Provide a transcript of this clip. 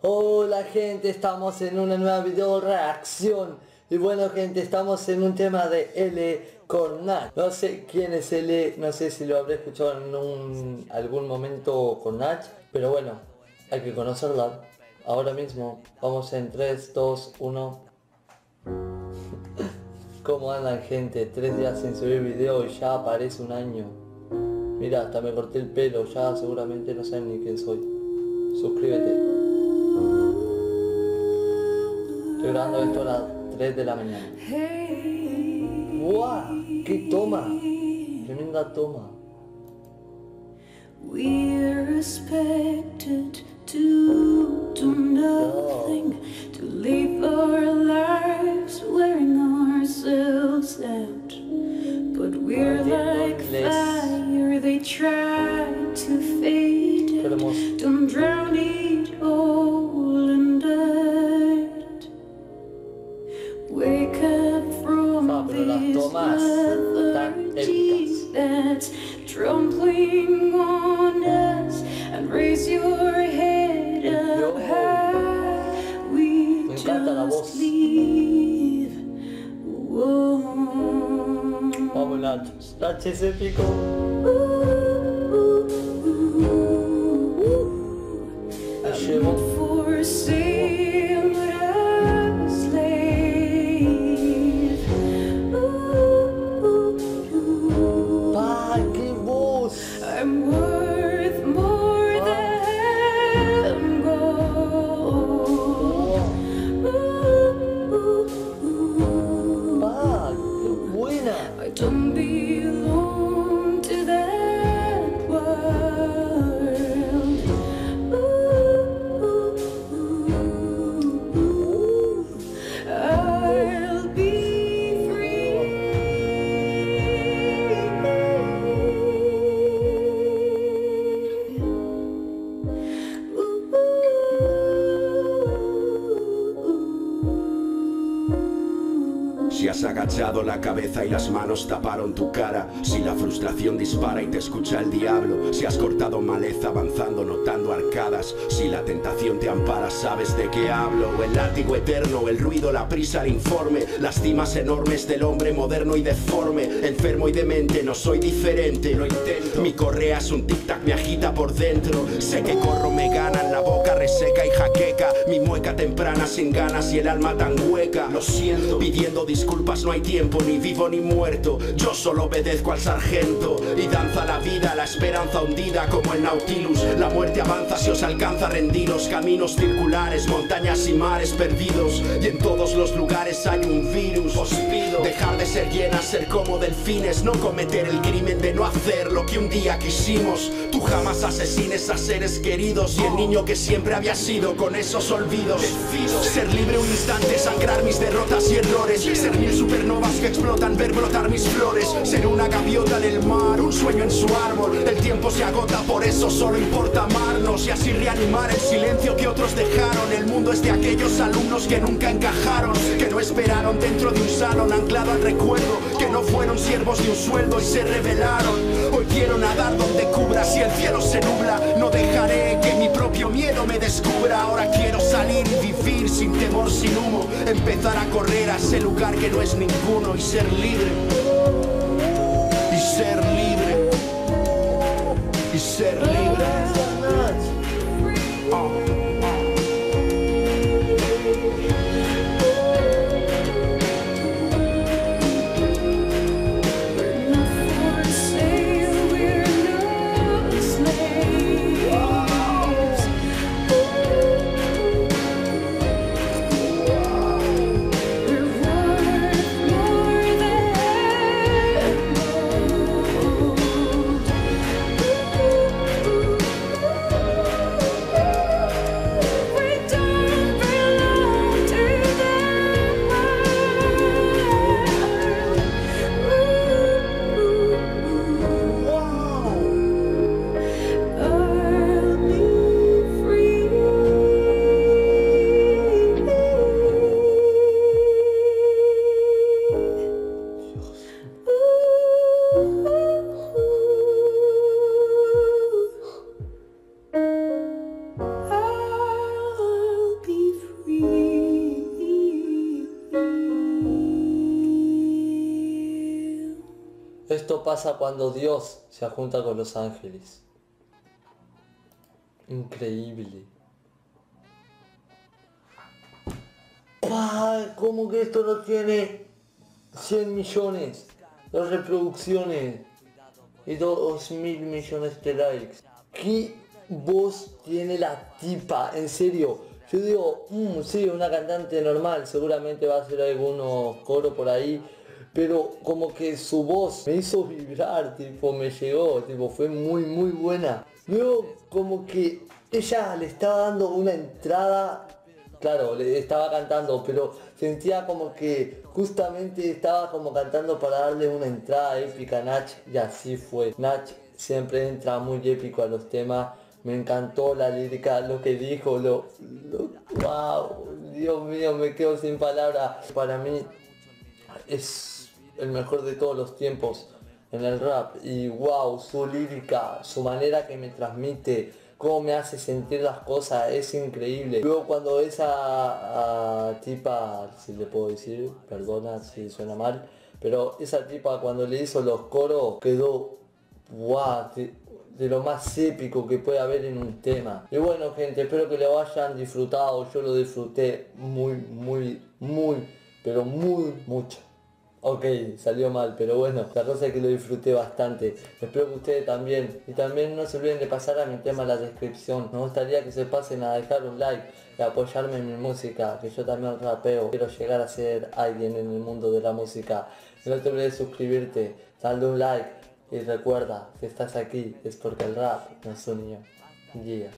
Hola gente, estamos en una nueva video reacción. Y bueno gente, estamos en un tema de L con Nach No sé quién es L, no sé si lo habré escuchado en un, algún momento con Nach Pero bueno, hay que conocerla. Ahora mismo, vamos en 3, 2, 1 ¿Cómo andan gente? Tres días sin subir video y ya aparece un año. Mira, hasta me corté el pelo, ya seguramente no saben ni quién soy. Suscríbete Estoy grabando esto a las 3 de la mañana. ¡Wow! ¡Qué toma! Tremenda toma. We're expected to do nothing, to live our lives wearing ourselves out. But we're like lo más that's Trampling on us and raise your head up high. We just leave. Vamos, Nacho. Agachado la cabeza y las manos taparon tu cara, si la frustración dispara y te escucha el diablo, si has cortado maleza avanzando notando arcadas, si la tentación te ampara, sabes de qué hablo, el látigo eterno, el ruido, la prisa, el informe, las cimas enormes del hombre moderno y deforme, enfermo y demente, no soy diferente, lo intento, mi correa es un tic-tac, me agita por dentro, sé que corro, me ganan la boca reseca y jaqueca, mi mueca temprana sin ganas y el alma tan hueca, lo siento, pidiendo disculpas no hay tiempo, ni vivo ni muerto, yo solo obedezco al sargento y danza la vida, la esperanza hundida como el Nautilus, la muerte avanza si os alcanza rendiros, caminos circulares, montañas y mares perdidos, y en todos los lugares hay un virus, os pido dejar de ser llenas, ser como delfines, no cometer el crimen de no hacer lo que un día quisimos, tú jamás asesines a seres queridos y el niño que siempre había sido con esos olvidos, ser libre un instante, sangrar mis derrotas y errores, ser mil supernovas que explotan, ver brotar mis flores, ser una gaviota del mar, un sueño en su árbol, el tiempo se agota, por eso solo importa amarnos y así reanimar el silencio que otros dejaron, el mundo es de aquellos alumnos que nunca encajaron, que no esperaron dentro de un salón anclado al recuerdo, que no fueron siervos de un sueldo y se rebelaron, hoy quiero nadar donde cubra si el cielo se nubla, no dejaré empezar a correr a ese lugar que no es ninguno y ser libre, y ser libre, y ser libre. Pasa cuando Dios se junta con los ángeles. Increíble. ¡Pah! ¿Cómo que esto no tiene 100 millones de reproducciones y 2 mil millones de likes? ¿Qué voz tiene la tipa? En serio. Yo digo, mmm, sí, una cantante normal, seguramente va a hacer algunos coros por ahí, pero como que su voz me hizo vibrar, tipo, me llegó, tipo, fue muy, muy buena. Luego, como que ella le estaba dando una entrada, claro, le estaba cantando, pero sentía como que justamente estaba como cantando para darle una entrada épica a Nach, y así fue. Nach siempre entra muy épico a los temas me encantó la lírica, lo que dijo, lo, lo, wow, Dios mío, me quedo sin palabras. Para mí es el mejor de todos los tiempos en el rap y wow, su lírica, su manera que me transmite, cómo me hace sentir las cosas, es increíble. Luego cuando esa tipa, si le puedo decir, perdona si suena mal, pero esa tipa cuando le hizo los coros quedó, wow, de lo más épico que puede haber en un tema. Y bueno gente, espero que lo hayan disfrutado, yo lo disfruté muy, muy, muy, pero muy mucho. Ok, salió mal, pero bueno, la cosa es que lo disfruté bastante. Espero que ustedes también. Y también no se olviden de pasar a mi tema en la descripción. Me gustaría que se pasen a dejar un like y apoyarme en mi música, que yo también rapeo. Quiero llegar a ser alguien en el mundo de la música. No te olvides de suscribirte, darle un like y recuerda, si estás aquí es porque el rap nos unió. Yeah.